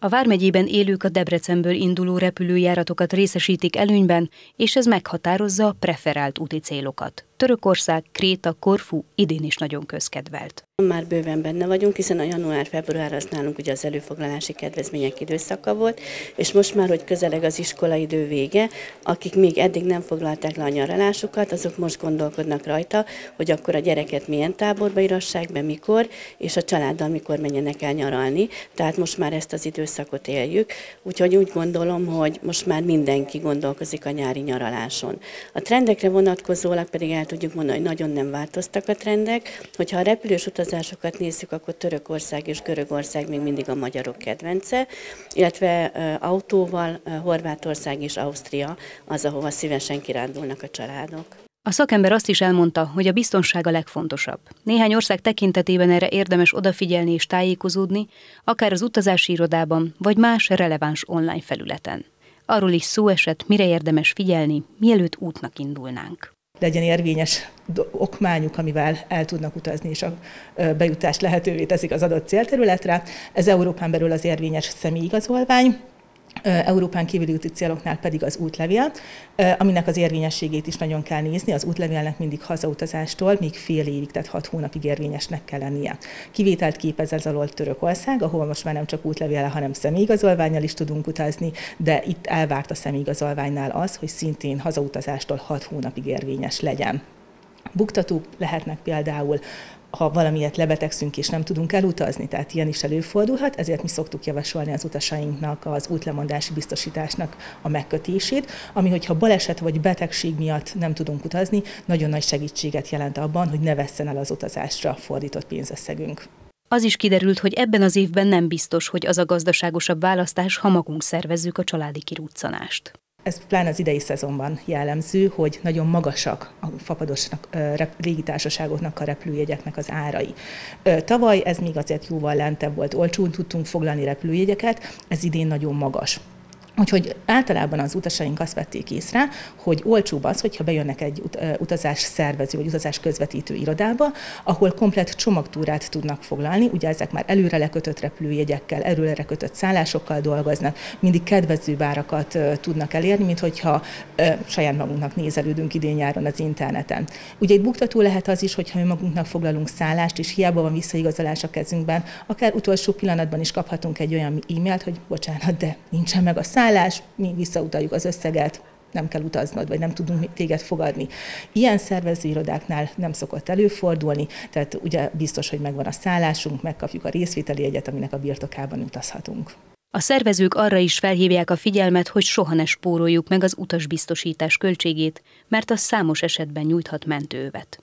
A Vármegyében élők a Debrecenből induló repülőjáratokat részesítik előnyben, és ez meghatározza a preferált úti célokat. Törökország, Kréta, Korfu idén is nagyon közkedvelt. Már bőven benne vagyunk, hiszen a január-február az nálunk ugye az előfoglalási kedvezmények időszaka volt, és most már, hogy közeleg az iskolaidő vége, akik még eddig nem foglalták le a nyaralásukat, azok most gondolkodnak rajta, hogy akkor a gyereket milyen táborba írassák be, mikor, és a családdal mikor menjenek el nyaralni. Tehát most már ezt az időszakot éljük, úgyhogy úgy gondolom, hogy most már mindenki gondolkozik a nyári nyaraláson. A trendekre vonatkozólag pedig el tudjuk mondani, hogy nagyon nem változtak a trendek. Hogyha a repülős utazásokat nézzük, akkor Törökország és Görögország még mindig a magyarok kedvence, illetve autóval Horvátország és Ausztria az, ahova szívesen kirándulnak a családok. A szakember azt is elmondta, hogy a biztonság a legfontosabb. Néhány ország tekintetében erre érdemes odafigyelni és tájékozódni, akár az utazási irodában, vagy más releváns online felületen. Arról is szó esett, mire érdemes figyelni, mielőtt útnak indulnánk legyen érvényes okmányuk, amivel el tudnak utazni, és a bejutást lehetővé teszik az adott célterületre. Ez Európán belül az érvényes személyigazolvány, Európán kívüli úti céloknál pedig az útlevél, aminek az érvényességét is nagyon kell nézni. Az útlevélnek mindig hazautazástól még fél évig, tehát hat hónapig érvényesnek kell lennie. Kivételt képez ez alól Törökország, ahol most már nem csak útlevéle, hanem személyigazolványjal is tudunk utazni, de itt elvárt a személyigazolványnál az, hogy szintén hazautazástól hat hónapig érvényes legyen. Buktatók lehetnek például ha valamiért lebetegszünk és nem tudunk elutazni, tehát ilyen is előfordulhat, ezért mi szoktuk javasolni az utasainknak az útlemondási biztosításnak a megkötését, ami hogyha baleset vagy betegség miatt nem tudunk utazni, nagyon nagy segítséget jelent abban, hogy ne vesszen el az utazásra fordított pénzösszegünk. Az is kiderült, hogy ebben az évben nem biztos, hogy az a gazdaságosabb választás, ha magunk szervezzük a családi kirúccanást. Ez pláne az idei szezonban jellemző, hogy nagyon magasak a fapados légitársaságoknak a repülőjegyeknek az árai. Tavaly ez még azért jóval lentebb volt, olcsón tudtunk foglalni repülőjegyeket, ez idén nagyon magas. Úgyhogy általában az utasaink azt vették észre, hogy olcsóbb az, hogyha bejönnek egy utazás szervező vagy utazás közvetítő irodába, ahol komplet csomagtúrát tudnak foglalni, ugye ezek már előre lekötött repülőjegyekkel, előre lekötött szállásokkal dolgoznak, mindig kedvező árakat tudnak elérni, mint hogyha saját magunknak nézelődünk idén-nyáron az interneten. Ugye egy buktató lehet az is, hogyha mi magunknak foglalunk szállást, és hiába van visszaigazolás a kezünkben, akár utolsó pillanatban is kaphatunk egy olyan e-mailt, hogy bocsánat, de nincsen meg a szállás, szállás, mi visszautaljuk az összeget, nem kell utaznod, vagy nem tudunk téged fogadni. Ilyen szervezőirodáknál nem szokott előfordulni, tehát ugye biztos, hogy megvan a szállásunk, megkapjuk a részvételi egyet, aminek a birtokában utazhatunk. A szervezők arra is felhívják a figyelmet, hogy soha ne spóroljuk meg az utasbiztosítás költségét, mert az számos esetben nyújthat mentővet.